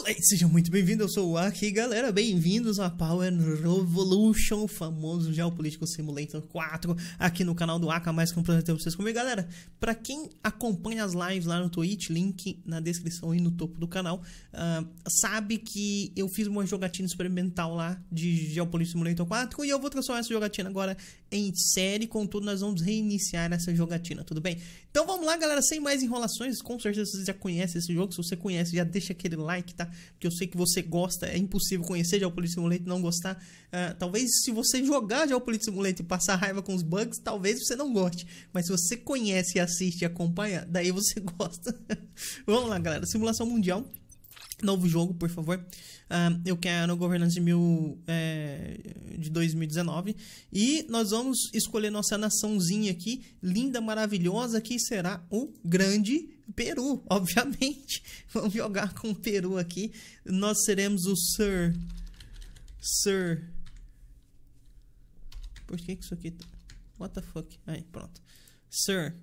Olá, sejam muito bem-vindos, eu sou o Aki, galera, bem-vindos a Power Revolution, o famoso Geopolítico Simulator 4, aqui no canal do Aka, mais que um prazer ter vocês comigo, galera. Pra quem acompanha as lives lá no Twitch, link na descrição e no topo do canal, uh, sabe que eu fiz uma jogatina experimental lá de Geopolítico Simulator 4 e eu vou transformar essa jogatina agora em série, contudo nós vamos reiniciar essa jogatina, tudo bem? Então vamos lá, galera, sem mais enrolações, com certeza vocês já conhecem esse jogo, se você conhece, já deixa aquele like, tá? Porque eu sei que você gosta, é impossível conhecer Geopolitics Simulator e não gostar. Uh, talvez se você jogar Geopolitics Simulator e passar raiva com os bugs, talvez você não goste. Mas se você conhece, assiste e acompanha, daí você gosta. vamos lá, galera, simulação mundial. Novo jogo, por favor. Uh, eu quero governança mil, é, de 2019. E nós vamos escolher nossa naçãozinha aqui, linda, maravilhosa, que será o Grande Peru, obviamente. Vamos jogar com o Peru aqui. Nós seremos o Sir. Sir. Por que, que isso aqui tá. What the fuck? Aí, pronto. Sir.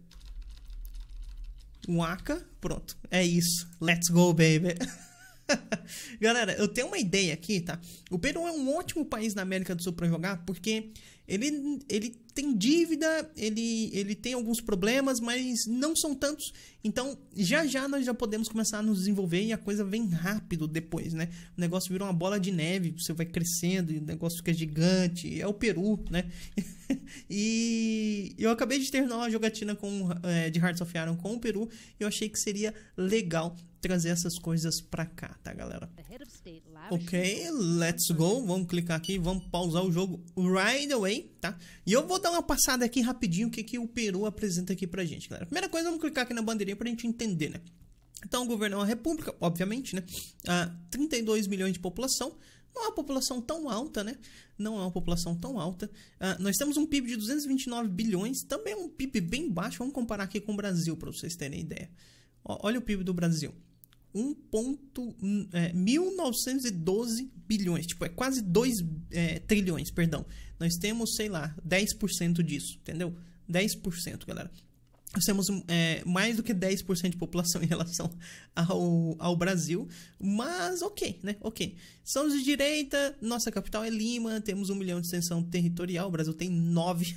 Waka. Pronto. É isso. Let's go, baby. Galera, eu tenho uma ideia aqui, tá? O Peru é um ótimo país na América do Sul para jogar porque ele, ele tem dívida, ele, ele tem alguns problemas, mas não são tantos. Então, já já nós já podemos começar a nos desenvolver e a coisa vem rápido depois, né? O negócio vira uma bola de neve, você vai crescendo e o negócio fica gigante. É o Peru, né? e eu acabei de terminar uma jogatina com, é, de Hearts of Iron com o Peru e eu achei que seria legal trazer essas coisas pra cá, tá, galera? Ok, let's go. Vamos clicar aqui, vamos pausar o jogo right away, tá? E eu vou dar uma passada aqui rapidinho o que, que o Peru apresenta aqui pra gente, galera. Primeira coisa, vamos clicar aqui na bandeirinha pra gente entender, né? Então, o governo é uma república, obviamente, né? Ah, 32 milhões de população. Não é uma população tão alta, né? Não é uma população tão alta. Ah, nós temos um PIB de 229 bilhões, também é um PIB bem baixo. Vamos comparar aqui com o Brasil, para vocês terem ideia. Olha o PIB do Brasil. 1. É, 1912 bilhões, tipo, é quase 2 é, trilhões, perdão. Nós temos, sei lá, 10% disso, entendeu? 10%, galera. Nós temos é, mais do que 10% de população em relação ao, ao Brasil, mas ok, né? Ok. Somos de direita, nossa capital é Lima, temos um milhão de extensão territorial, o Brasil tem 9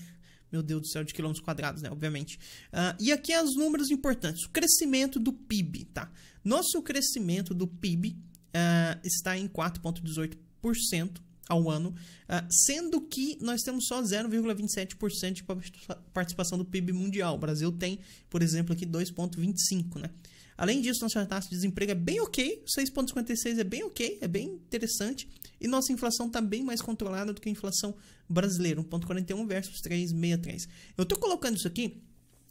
meu Deus do céu, de quilômetros quadrados, né? Obviamente. Uh, e aqui os números importantes. O crescimento do PIB, tá? Nosso crescimento do PIB uh, ah, está em 4,18% ao ano, uh, sendo que nós temos só 0,27% de participação do PIB mundial. O Brasil tem, por exemplo, aqui 2,25%, né? Além disso, nossa taxa de desemprego é bem ok, 6,56 é bem ok, é bem interessante. E nossa inflação está bem mais controlada do que a inflação brasileira, 1,41 versus 3,63. Eu estou colocando isso aqui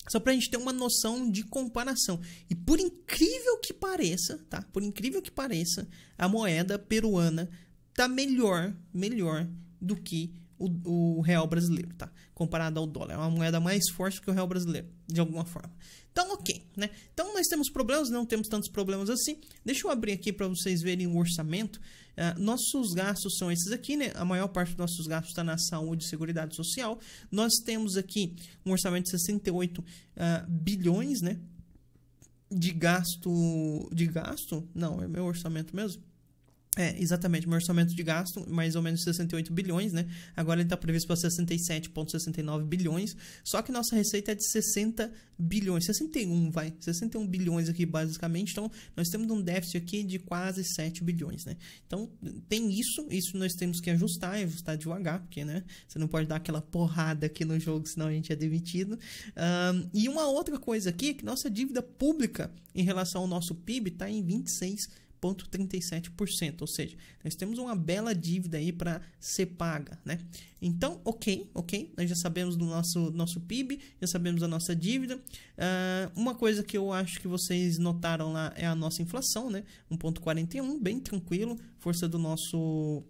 só para a gente ter uma noção de comparação. E por incrível que pareça, tá? Por incrível que pareça, a moeda peruana tá melhor, melhor do que o, o, real brasileiro, tá? Comparado ao dólar. É uma moeda mais forte que o real brasileiro, de alguma forma. Então, ok, né? Então, nós temos problemas, não temos tantos problemas assim. Deixa eu abrir aqui para vocês verem o orçamento. Uh, nossos gastos são esses aqui, né? A maior parte dos nossos gastos está na saúde e seguridade social. Nós temos aqui um orçamento de 68 uh, ah, bilhões, né? De gasto. De gasto? Não, é meu orçamento mesmo. É, exatamente, meu orçamento de gasto, mais ou menos 68 bilhões, né? Agora ele está previsto para 67,69 bilhões, só que nossa receita é de 60 bilhões, 61, vai, 61 bilhões aqui basicamente, então nós temos um déficit aqui de quase 7 bilhões, né? Então tem isso, isso nós temos que ajustar, ajustar devagar, porque, né? Você não pode dar aquela porrada aqui no jogo, senão a gente é demitido. Um, e uma outra coisa aqui, é que nossa dívida pública em relação ao nosso PIB está em 26 0,37%, ou seja, nós temos uma bela dívida aí para ser paga, né? Então, ok, ok, nós já sabemos do nosso, nosso PIB, já sabemos da nossa dívida. Uh, uma coisa que eu acho que vocês notaram lá é a nossa inflação, né? 1,41, bem tranquilo, força do nosso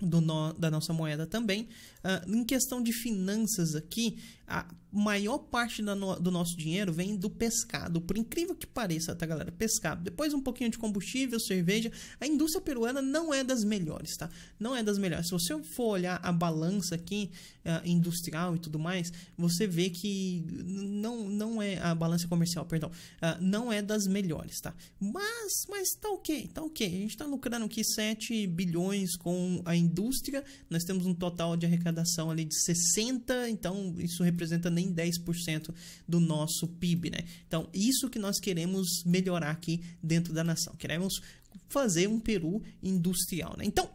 do no, da nossa moeda também. Uh, em questão de finanças aqui, A maior parte no, do nosso dinheiro vem do pescado, por incrível que pareça, tá, galera? Pescado. Depois um pouquinho de combustível, cerveja. A indústria peruana não é das melhores, tá? Não é das melhores. Se você for olhar a balança aqui, uh, industrial e tudo mais, você vê que não, não é a balança comercial, perdão, uh, não é das melhores, tá? Mas, mas tá ok, tá ok. A gente tá lucrando aqui 7 bilhões com a indústria, nós temos um total de arrecadação ali de 60, então isso representa nem 10% do nosso PIB, né? Então, isso que nós queremos melhorar aqui dentro da nação. Queremos fazer um Peru industrial, né? Então,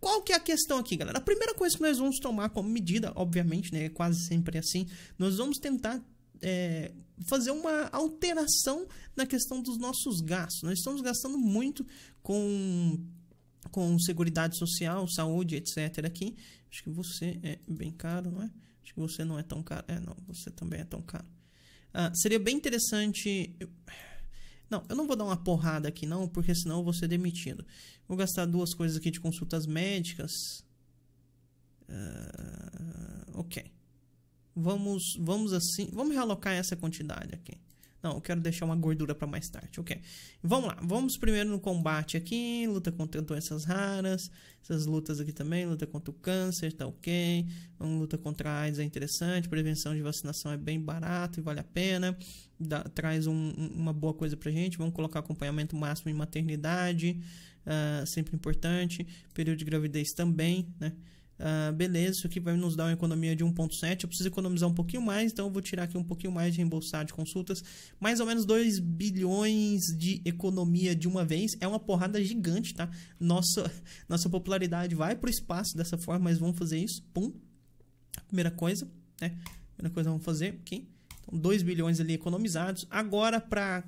qual que é a questão aqui, galera? A primeira coisa que nós vamos tomar como medida, obviamente, né, quase sempre assim, nós vamos tentar é, fazer uma alteração na questão dos nossos gastos. Nós estamos gastando muito com com seguridade social, saúde, etc. Aqui, acho que você é bem caro, não é? Acho que você não é tão caro. É, não, você também é tão caro. Ah, seria bem interessante. Não, eu não vou dar uma porrada aqui, não, porque senão eu vou ser demitido. Vou gastar duas coisas aqui de consultas médicas. Uh, ok. Vamos, vamos assim. Vamos realocar essa quantidade aqui. Não, eu quero deixar uma gordura para mais tarde. Ok. Vamos lá. Vamos primeiro no combate aqui. Luta contra doenças raras. Essas lutas aqui também. Luta contra o câncer. Tá ok. Vamos luta contra a AIDS é interessante. Prevenção de vacinação é bem barato e vale a pena. Dá, traz um, uma boa coisa pra gente. Vamos colocar acompanhamento máximo em maternidade. Uh, sempre importante. Período de gravidez também, né? Uh, beleza, isso aqui vai nos dar uma economia de 1,7. Eu preciso economizar um pouquinho mais, então eu vou tirar aqui um pouquinho mais de reembolsar de consultas. Mais ou menos 2 bilhões de economia de uma vez. É uma porrada gigante, tá? Nossa, nossa popularidade vai para o espaço dessa forma, mas vamos fazer isso. Pum. Primeira coisa, né? Primeira coisa vamos fazer aqui. Então, 2 bilhões ali economizados. Agora, para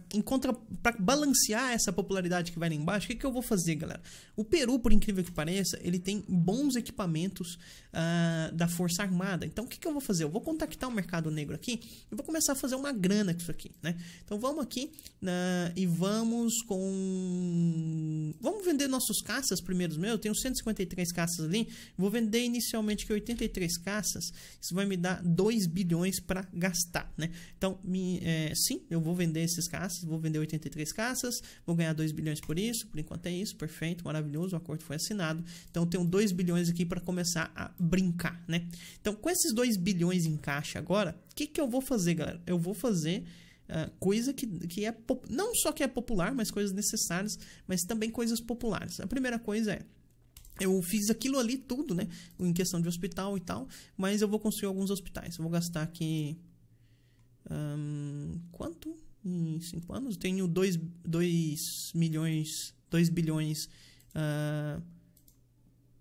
balancear essa popularidade que vai lá embaixo, o que, que eu vou fazer, galera? O Peru, por incrível que pareça, ele tem bons equipamentos uh, da Força Armada. Então, o que, que eu vou fazer? Eu vou contactar o mercado negro aqui e vou começar a fazer uma grana com isso aqui, né? Então, vamos aqui uh, e vamos com... Vamos vender nossos caças primeiros meus. Eu tenho 153 caças ali. Vou vender inicialmente que 83 caças. Isso vai me dar 2 bilhões para gastar, né? Então, me, é, sim, eu vou vender esses caças, vou vender 83 caças, vou ganhar 2 bilhões por isso, por enquanto é isso, perfeito, maravilhoso, o acordo foi assinado. Então, eu tenho 2 bilhões aqui para começar a brincar, né? Então, com esses 2 bilhões em caixa agora, o que, que eu vou fazer, galera? Eu vou fazer Uh, coisa que, que é não só que é popular, mas coisas necessárias, mas também coisas populares. A primeira coisa é eu fiz aquilo ali tudo, né, em questão de hospital e tal, mas eu vou construir alguns hospitais. Eu vou gastar aqui um, quanto? Em 5 anos? Tenho 2 milhões, 2 bilhões uh,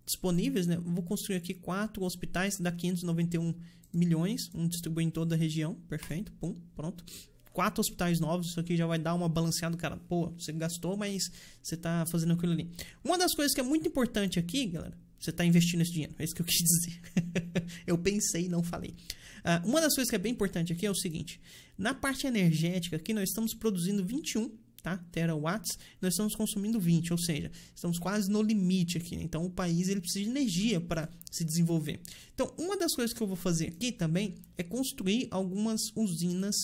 disponíveis, né? Vou construir aqui quatro hospitais, dá 591 milhões, um distribui em toda a região, perfeito, pum, pronto. Quatro hospitais novos, isso aqui já vai dar uma balanceada, cara. Pô, você gastou, mas você tá fazendo aquilo ali. Uma das coisas que é muito importante aqui, galera, você tá investindo esse dinheiro, é isso que eu quis dizer. eu pensei e não falei. Uh, uma das coisas que é bem importante aqui é o seguinte: na parte energética, aqui nós estamos produzindo 21 tá? terawatts, nós estamos consumindo 20, ou seja, estamos quase no limite aqui. Né? Então, o país ele precisa de energia para se desenvolver. Então, uma das coisas que eu vou fazer aqui também é construir algumas usinas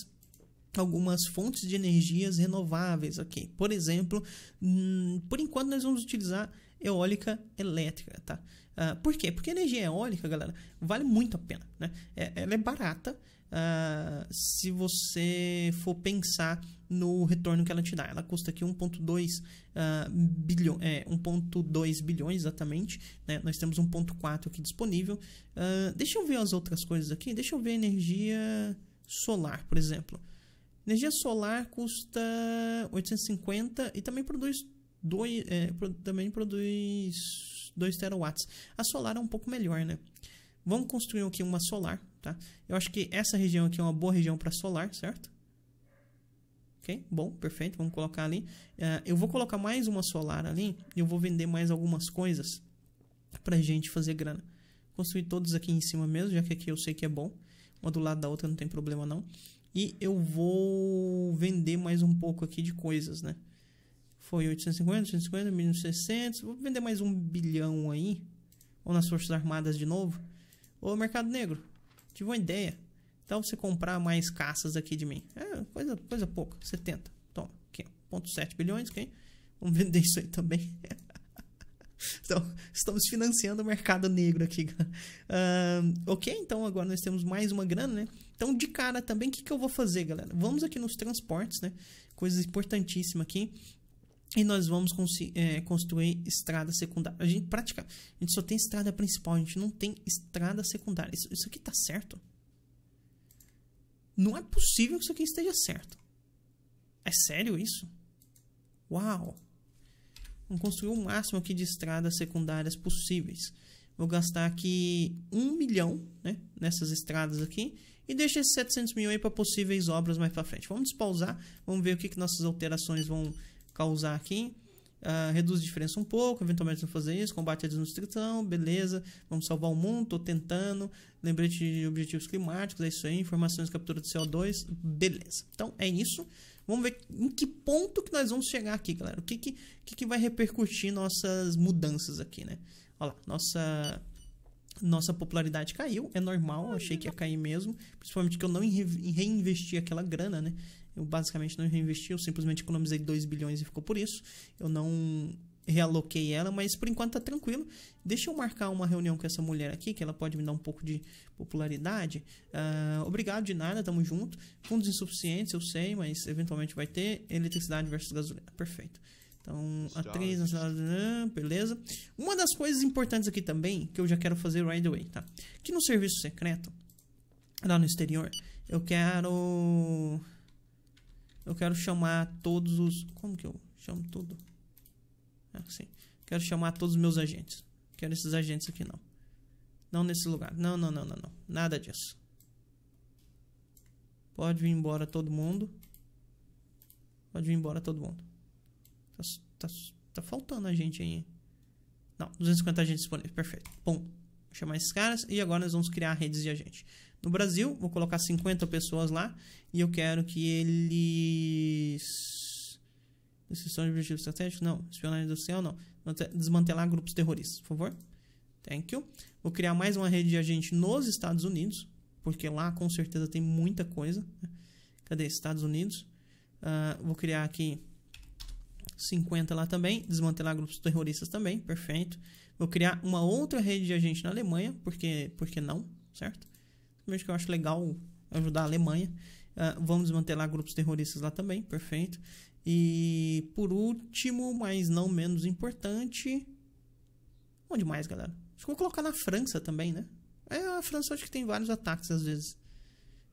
algumas fontes de energias renováveis aqui. Por exemplo, hum, por enquanto nós vamos utilizar eólica elétrica, tá? Uh, por quê? Porque a energia eólica, galera, vale muito a pena, né? É, ela é barata uh, se você for pensar no retorno que ela te dá. Ela custa aqui 1.2 uh, bilhões, é, 1.2 bilhões exatamente, né? Nós temos 1.4 aqui disponível. Uh, deixa eu ver as outras coisas aqui. Deixa eu ver energia solar, por exemplo. Energia solar custa 850 e também produz dois, é, também produz 2 terawatts. A solar é um pouco melhor, né? Vamos construir aqui uma solar, tá? Eu acho que essa região aqui é uma boa região para solar, certo? Ok, bom, perfeito, vamos colocar ali. Uh, eu vou colocar mais uma solar ali e eu vou vender mais algumas coisas pra gente fazer grana. Construir todos aqui em cima mesmo, já que aqui eu sei que é bom. Uma do lado da outra não tem problema não. E eu vou vender mais um pouco aqui de coisas, né? Foi 850, 850, 1600. Vou vender mais um bilhão aí. Ou nas Forças Armadas de novo. Ô, Mercado Negro, tive uma ideia. Então você comprar mais caças aqui de mim. É coisa, coisa pouca, 70. Toma, aqui, 0,7 bilhões, ok? Vamos vender isso aí também. então, estamos financiando o mercado negro aqui. Uh, ok, então agora nós temos mais uma grana, né? Então, de cara também, o que, que eu vou fazer, galera? Vamos aqui nos transportes, né? Coisa importantíssima aqui. E nós vamos é, construir estrada secundária. A gente praticamente, a gente só tem estrada principal, a gente não tem estrada secundária. Isso, isso aqui tá certo? Não é possível que isso aqui esteja certo. É sério isso? Uau! Vamos construir o máximo aqui de estradas secundárias possíveis. Vou gastar aqui um milhão né, nessas estradas aqui e deixa esses 700 mil aí para possíveis obras mais para frente. Vamos despausar, vamos ver o que, que nossas alterações vão causar aqui. Uh, reduz a diferença um pouco, eventualmente vamos fazer isso, combate a desnutrição, beleza, vamos salvar o mundo, tô tentando, lembrete de objetivos climáticos, é isso aí, informações de captura de CO2, beleza. Então é isso. Vamos ver em que ponto que nós vamos chegar aqui, galera. O que que, que, que vai repercutir nossas mudanças aqui, né? Olha lá, nossa nossa popularidade caiu, é normal, achei que ia cair mesmo, principalmente que eu não reinvesti aquela grana, né? Eu basicamente não reinvesti, eu simplesmente economizei 2 bilhões e ficou por isso. Eu não realoquei ela, mas por enquanto tá tranquilo. Deixa eu marcar uma reunião com essa mulher aqui, que ela pode me dar um pouco de popularidade. Uh, obrigado de nada, tamo junto. Fundos insuficientes, eu sei, mas eventualmente vai ter. Eletricidade versus gasolina. Perfeito. Então, a 3, beleza. Uma das coisas importantes aqui também, que eu já quero fazer right away, tá? Que no serviço secreto, lá no exterior, eu quero eu quero chamar todos os. Como que eu chamo tudo? Assim. Quero chamar todos os meus agentes. Quero esses agentes aqui não. Não nesse lugar. Não, não, não, não, não. Nada disso. Pode vir embora todo mundo. Pode vir embora todo mundo. Tá, tá, tá faltando a gente aí. Não, 250 agentes disponíveis. Perfeito. Bom, chamar esses caras e agora nós vamos criar redes de agente. No Brasil, vou colocar 50 pessoas lá e eu quero que eles. Decisão de objetivo estratégico? Não. Espionagem industrial? Não. Desmantelar grupos terroristas, por favor. Thank you. Vou criar mais uma rede de agente nos Estados Unidos, porque lá com certeza tem muita coisa. Né? Cadê? Estados Unidos. Uh, vou criar aqui 50 lá também. Desmantelar grupos terroristas também. Perfeito. Vou criar uma outra rede de agente na Alemanha, porque, porque não, certo? Simplesmente que eu acho legal ajudar a Alemanha. Uh, vamos desmantelar grupos terroristas lá também, perfeito. E por último, mas não menos importante. Onde mais, galera? Acho que vou colocar na França também, né? É, a França acho que tem vários ataques às vezes.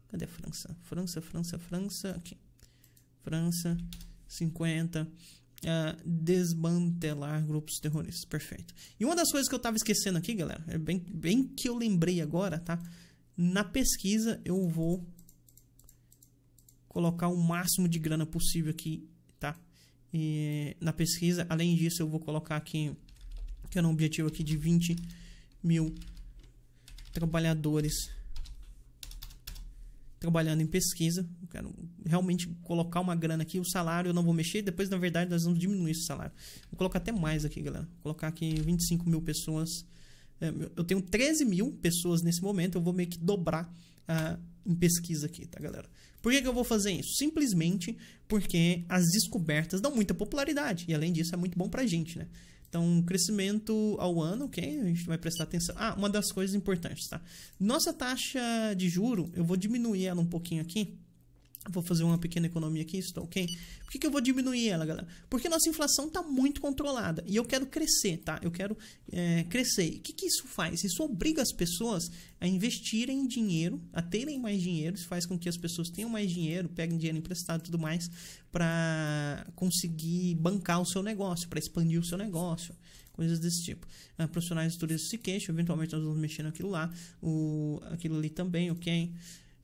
Cadê a França? França, França, França. Aqui. França, 50. Uh, ah, desmantelar grupos terroristas. Perfeito. E uma das coisas que eu tava esquecendo aqui, galera, é bem, bem que eu lembrei agora, tá? Na pesquisa eu vou colocar o máximo de grana possível aqui, tá? E na pesquisa, além disso, eu vou colocar aqui, que era um objetivo aqui de 20 mil trabalhadores trabalhando em pesquisa. Eu quero realmente colocar uma grana aqui. O salário eu não vou mexer. Depois, na verdade, nós vamos diminuir esse salário. Vou colocar até mais aqui, galera. Vou colocar aqui 25 mil pessoas. É, eu tenho 13 mil pessoas nesse momento. Eu vou meio que dobrar uh, em pesquisa aqui, tá, galera? Por que, que eu vou fazer isso? Simplesmente porque as descobertas dão muita popularidade. E além disso, é muito bom pra gente, né? Então, crescimento ao ano, ok? A gente vai prestar atenção. Ah, uma das coisas importantes, tá? Nossa taxa de juro, eu vou diminuir ela um pouquinho aqui Vou fazer uma pequena economia aqui, está ok? Por que, que eu vou diminuir ela, galera? Porque nossa inflação está muito controlada e eu quero crescer, tá? Eu quero é, crescer. O que, que isso faz? Isso obriga as pessoas a investirem dinheiro, a terem mais dinheiro. Isso faz com que as pessoas tenham mais dinheiro, peguem dinheiro emprestado e tudo mais para conseguir bancar o seu negócio, para expandir o seu negócio coisas desse tipo. Uh, profissionais de turismo se queixam, eventualmente nós vamos mexer naquilo lá, o, aquilo ali também, ok?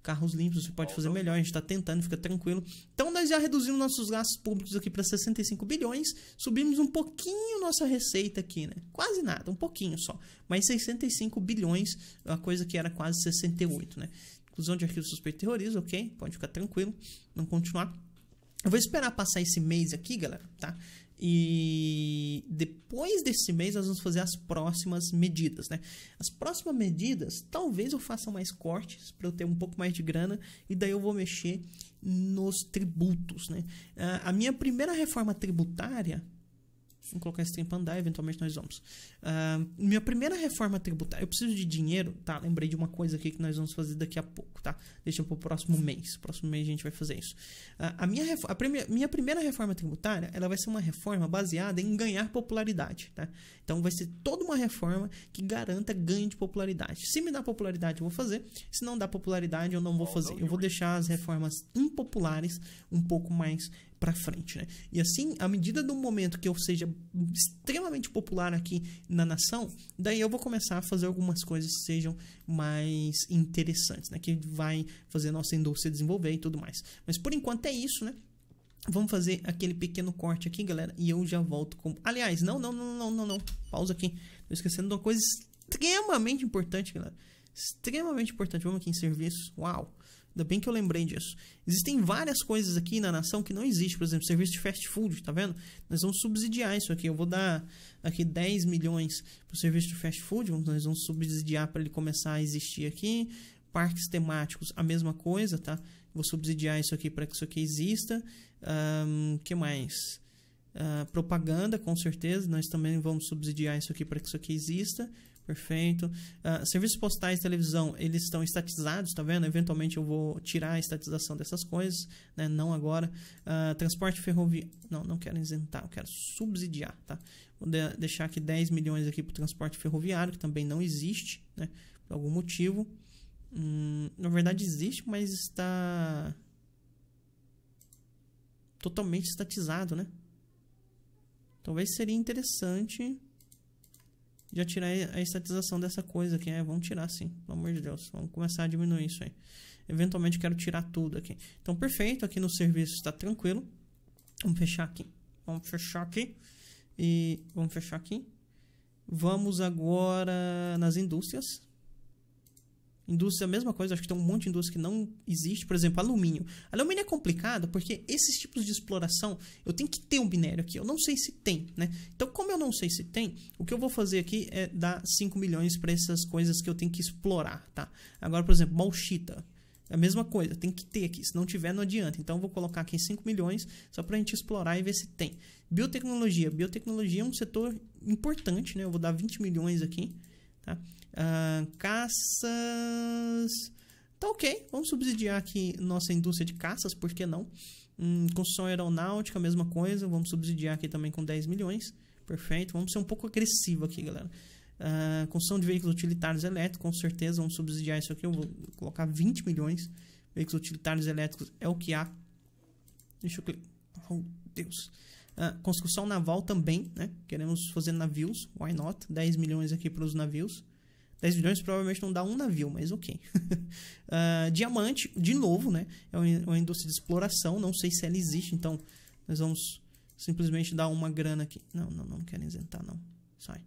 Carros limpos, você pode fazer melhor, a gente está tentando, fica tranquilo. Então nós já reduzimos nossos gastos públicos aqui para 65 bilhões, subimos um pouquinho nossa receita aqui, né? Quase nada, um pouquinho só. Mas 65 bilhões, a coisa que era quase 68, né? Inclusão de arquivos suspeitos de terrorismo, ok? Pode ficar tranquilo, vamos continuar. Eu vou esperar passar esse mês aqui, galera, tá? E depois desse mês nós vamos fazer as próximas medidas, né? As próximas medidas, talvez eu faça mais cortes para eu ter um pouco mais de grana e daí eu vou mexer nos tributos, né? Uh, a minha primeira reforma tributária colocar esse tempo andar, eventualmente nós vamos. Uh, minha primeira reforma tributária. Eu preciso de dinheiro, tá? Lembrei de uma coisa aqui que nós vamos fazer daqui a pouco, tá? Deixa para o próximo mês. Próximo mês a gente vai fazer isso. Uh, a minha, a prime minha primeira reforma tributária, ela vai ser uma reforma baseada em ganhar popularidade, tá? Então vai ser toda uma reforma que garanta ganho de popularidade. Se me dá popularidade, eu vou fazer. Se não dá popularidade, eu não vou fazer. Eu vou deixar as reformas impopulares um pouco mais para frente, né? E assim, à medida do momento que eu seja extremamente popular aqui na nação, daí eu vou começar a fazer algumas coisas que sejam mais interessantes, né? Que vai fazer nossa indústria desenvolver e tudo mais. Mas por enquanto é isso, né? Vamos fazer aquele pequeno corte aqui, galera, e eu já volto com. Aliás, não, não, não, não, não, não. Pausa aqui. Tô esquecendo de uma coisa extremamente importante, galera. Extremamente importante. Vamos aqui em serviço. Uau! Ainda bem que eu lembrei disso. Existem várias coisas aqui na nação que não existem. Por exemplo, serviço de fast food, tá vendo? Nós vamos subsidiar isso aqui. Eu vou dar aqui 10 milhões para o serviço de fast food. Nós vamos subsidiar para ele começar a existir aqui. Parques temáticos, a mesma coisa, tá? Vou subsidiar isso aqui para que isso aqui exista. O um, que mais? Uh, propaganda, com certeza. Nós também vamos subsidiar isso aqui para que isso aqui exista. Perfeito. Uh, serviços postais, televisão, eles estão estatizados, tá vendo? Eventualmente eu vou tirar a estatização dessas coisas, né? Não agora. Uh, transporte ferroviário, não, não quero isentar, eu quero subsidiar, tá? Vou de deixar aqui 10 milhões aqui para o transporte ferroviário, que também não existe, né? Por algum motivo. Hum, na verdade existe, mas está totalmente estatizado, né? Talvez seria interessante já tirar a estatização dessa coisa aqui. É, vamos tirar sim, pelo amor de Deus. Vamos começar a diminuir isso aí. Eventualmente quero tirar tudo aqui. Então, perfeito. Aqui no serviço está tranquilo. Vamos fechar aqui. Vamos fechar aqui. E vamos fechar aqui. Vamos agora nas indústrias. Indústria a mesma coisa, acho que tem um monte de indústria que não existe. Por exemplo, alumínio. Alumínio é complicado porque esses tipos de exploração eu tenho que ter um minério aqui. Eu não sei se tem, né? Então, como eu não sei se tem, o que eu vou fazer aqui é dar 5 milhões para essas coisas que eu tenho que explorar, tá? Agora, por exemplo, bauxita. É a mesma coisa, tem que ter aqui. Se não tiver, não adianta. Então, eu vou colocar aqui 5 milhões só para a gente explorar e ver se tem. Biotecnologia. Biotecnologia é um setor importante, né? Eu vou dar 20 milhões aqui. Tá? Uh, caças. Tá ok, vamos subsidiar aqui nossa indústria de caças, por que não? Hum, construção aeronáutica, mesma coisa, vamos subsidiar aqui também com 10 milhões. Perfeito, vamos ser um pouco agressivo aqui, galera. Uh, construção de veículos utilitários elétricos, com certeza vamos subsidiar isso aqui. Eu vou colocar 20 milhões. Veículos utilitários elétricos é o que há. Deixa eu clicar. Oh, Deus. Uh, construção naval também, né? Queremos fazer navios, why not? 10 milhões aqui para os navios. 10 milhões provavelmente não dá um navio, mas ok. uh, diamante, de novo, né? É uma indústria de exploração, não sei se ela existe, então nós vamos simplesmente dar uma grana aqui. Não, não, não querem isentar, não. Sai.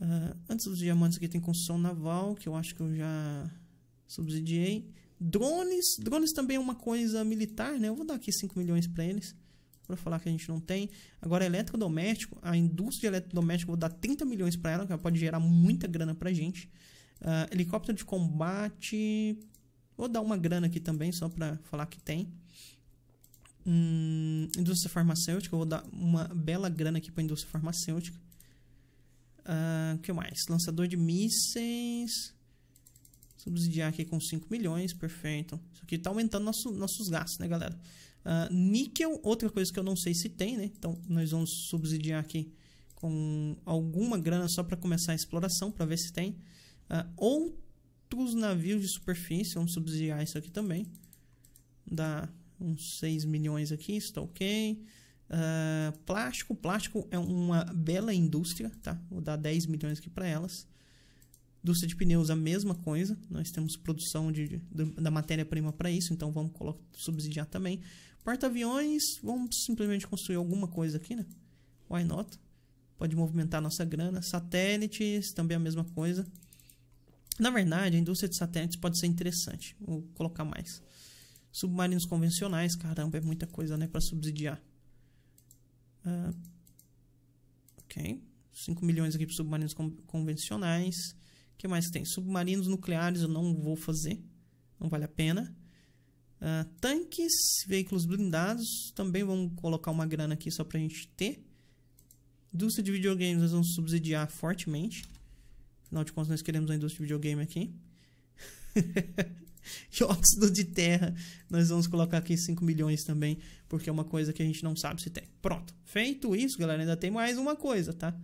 Uh, antes dos diamantes aqui tem construção naval, que eu acho que eu já subsidiei. Drones, drones também é uma coisa militar, né? Eu vou dar aqui 5 milhões para eles para falar que a gente não tem. Agora, eletrodoméstico, a indústria de eletrodoméstico, vou dar 30 milhões para ela, que ela pode gerar muita grana para a gente. Uh, helicóptero de combate, vou dar uma grana aqui também, só para falar que tem. Hum, indústria farmacêutica, vou dar uma bela grana aqui para indústria farmacêutica. O uh, que mais? Lançador de mísseis. Subsidiar aqui com 5 milhões, perfeito. Isso aqui está aumentando nosso, nossos gastos, né, galera? Uh, níquel, outra coisa que eu não sei se tem, né? Então nós vamos subsidiar aqui com alguma grana só para começar a exploração, para ver se tem. Uh, outros navios de superfície, vamos subsidiar isso aqui também. Dá uns 6 milhões aqui, está ok. Uh, plástico, plástico é uma bela indústria, tá? Vou dar 10 milhões aqui para elas. Indústria de pneus, a mesma coisa. Nós temos produção de, de da matéria-prima para isso, então vamos colocar, subsidiar também. Porta-aviões, vamos simplesmente construir alguma coisa aqui, né? Why not? Pode movimentar nossa grana. Satélites, também a mesma coisa. Na verdade, a indústria de satélites pode ser interessante. Vou colocar mais. Submarinos convencionais, caramba, é muita coisa, né, para subsidiar. Uh, Ok. 5 milhões aqui para submarinos convencionais. Que mais tem? Submarinos nucleares eu não vou fazer. Não vale a pena. Uh, tanques, veículos blindados. Também vamos colocar uma grana aqui só para a gente ter. Indústria de videogames nós vamos subsidiar fortemente. Afinal de contas, nós queremos a indústria de videogame aqui. e óxido de terra, nós vamos colocar aqui 5 milhões também, porque é uma coisa que a gente não sabe se tem. Pronto. Feito isso, galera, ainda tem mais uma coisa, tá?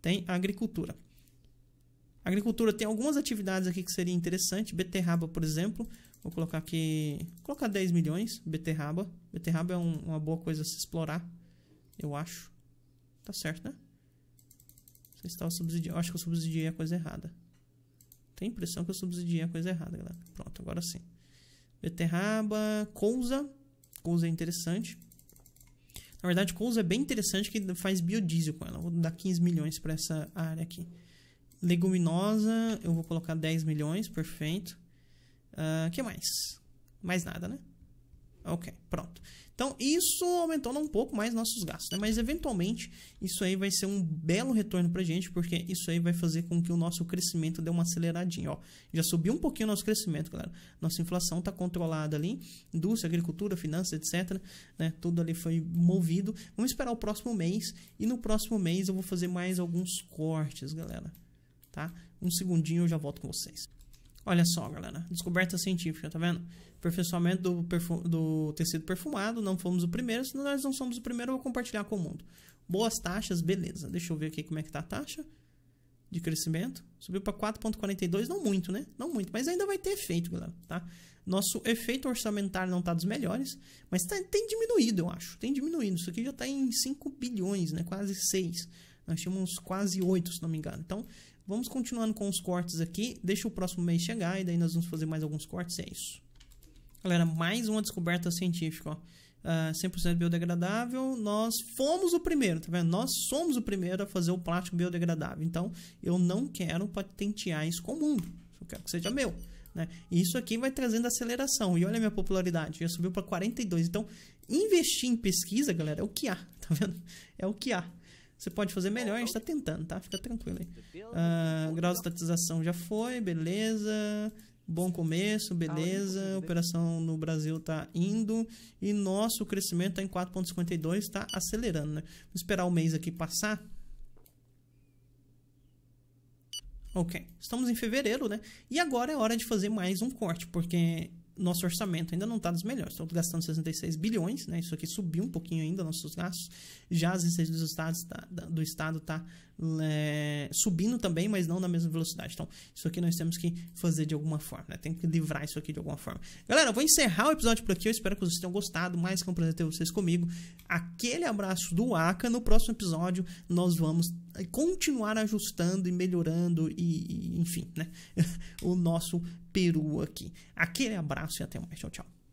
Tem agricultura. Agricultura tem algumas atividades aqui que seria interessante. Beterraba, por exemplo. Vou colocar aqui. Vou colocar 10 milhões. Beterraba. Beterraba é um, uma boa coisa a se explorar. Eu acho. Tá certo, né? Você estava subsidiando. Acho que eu subsidiei a coisa errada. Tem impressão que eu subsidiei a coisa errada, galera. Pronto, agora sim. Beterraba, couza. Couza é interessante. Na verdade, couza é bem interessante que faz biodiesel com ela. Vou dar 15 milhões para essa área aqui. Leguminosa, eu vou colocar 10 milhões, perfeito. O uh, que mais? Mais nada, né? Ok, pronto. Então, isso aumentou um pouco mais nossos gastos, né? Mas, eventualmente, isso aí vai ser um belo retorno pra gente, porque isso aí vai fazer com que o nosso crescimento dê uma aceleradinha, ó. Já subiu um pouquinho o nosso crescimento, galera. Nossa inflação tá controlada ali, indústria, agricultura, finanças, etc, né? Tudo ali foi movido. Vamos esperar o próximo mês, e no próximo mês eu vou fazer mais alguns cortes, galera, tá? Um segundinho eu já volto com vocês. Olha só, galera, descoberta científica, tá vendo? Aperfeiçoamento do, do tecido perfumado, não fomos o primeiro, se nós não somos o primeiro, eu vou compartilhar com o mundo. Boas taxas, beleza. Deixa eu ver aqui como é que tá a taxa de crescimento. Subiu para 4.42, não muito, né? Não muito, mas ainda vai ter efeito, galera, tá? Nosso efeito orçamentário não tá dos melhores, mas tá, tem diminuído, eu acho. Tem diminuído. Isso aqui já tá em 5 bilhões, né? Quase 6. Nós tínhamos quase 8, se não me engano. Então, Vamos continuando com os cortes aqui. Deixa o próximo mês chegar e daí nós vamos fazer mais alguns cortes. É isso. Galera, mais uma descoberta científica. Ó. Uh, ah, 100% biodegradável. Nós fomos o primeiro, tá vendo? Nós somos o primeiro a fazer o plástico biodegradável. Então, eu não quero patentear isso com o mundo. Eu quero que seja meu. Né? E isso aqui vai trazendo aceleração. E olha a minha popularidade, já subiu para 42. Então, investir em pesquisa, galera, é o que há, tá vendo? É o que há. Você pode fazer melhor, a gente está tentando, tá? Fica tranquilo aí. Uh, grau de estatização já foi, beleza. Bom começo, beleza. Operação no Brasil está indo. E nosso crescimento está em 4,52, está acelerando, né? Vamos esperar o mês aqui passar. Ok, estamos em fevereiro, né? E agora é hora de fazer mais um corte, porque nosso orçamento ainda não está dos melhores. Estamos gastando 66 bilhões, né? Isso aqui subiu um pouquinho ainda nossos gastos. Já as receitas dos estados tá, do estado tá é, subindo também, mas não na mesma velocidade. Então, isso aqui nós temos que fazer de alguma forma, né? Tem que livrar isso aqui de alguma forma. Galera, eu vou encerrar o episódio por aqui. Eu espero que vocês tenham gostado. Mais que um prazer ter vocês comigo. Aquele abraço do Aka. No próximo episódio, nós vamos continuar ajustando e melhorando e, e enfim, né? o nosso peru aqui. Aquele abraço e até mais. Tchau, tchau.